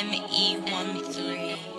ME13.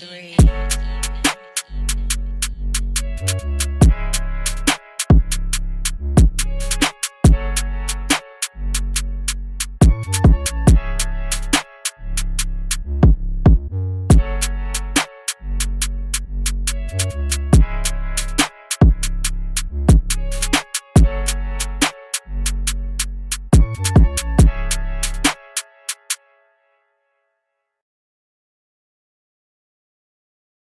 ME13. Thank